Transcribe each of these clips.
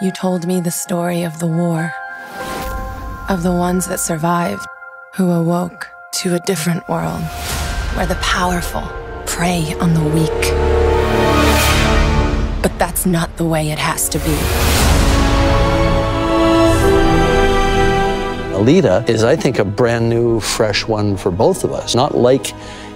You told me the story of the war, of the ones that survived, who awoke to a different world where the powerful prey on the weak. But that's not the way it has to be. Alita is, I think, a brand new, fresh one for both of us. Not like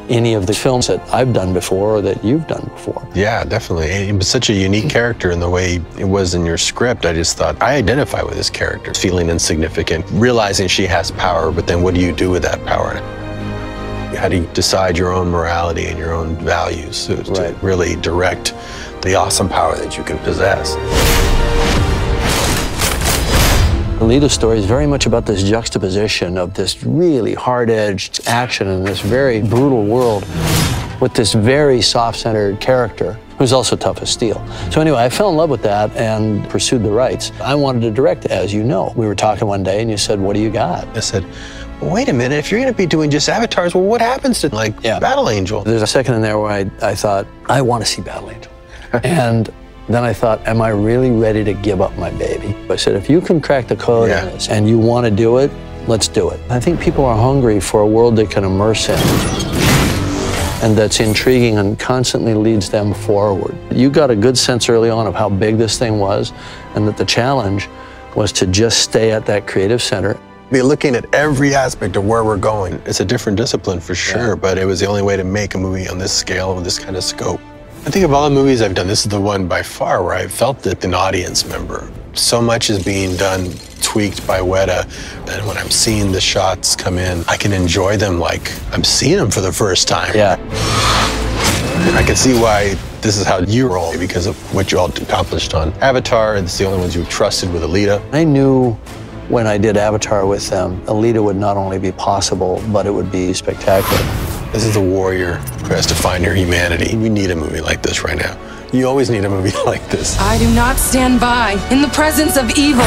any of the films that I've done before or that you've done before. Yeah, definitely. It was such a unique character in the way it was in your script. I just thought, I identify with this character, feeling insignificant, realizing she has power, but then what do you do with that power? How do you decide your own morality and your own values to, Right. really direct the awesome power that you can possess? Alita's story is very much about this juxtaposition of this really hard-edged action in this very brutal world with this very soft-centered character who's also tough as steel. So anyway, I fell in love with that and pursued the rights. I wanted to direct, as you know. We were talking one day and you said, what do you got? I said, well, wait a minute, if you're going to be doing just avatars, well, what happens to like Yeah. Battle Angel? There's a second in there where I, I thought, I want to see Battle Angel. and then I thought, am I really ready to give up my baby? I said, if you can crack the code Yeah. and you want to do it, let's do it. I think people are hungry for a world they can immerse in and that's intriguing and constantly leads them forward. You got a good sense early on of how big this thing was and that the challenge was to just stay at that creative center Be looking at every aspect of where we're going. It's a different discipline for sure, but it was the only way to make a movie on this scale with this kind of scope. I think of all the movies I've done, this is the one by far where I felt that an audience member. So much is being done, tweaked by Weta, and when I'm seeing the shots come in, I can enjoy them like I'm seeing them for the first time. Yeah. I can see why this is how you roll because of what you all accomplished on Avatar. It's the only ones you've trusted with Alita. I knew when I did Avatar with them, Alita would not only be possible, but it would be spectacular. This is the warrior who has to find her humanity. We need a movie like this right now. You always need a movie like this. I do not stand by in the presence of evil.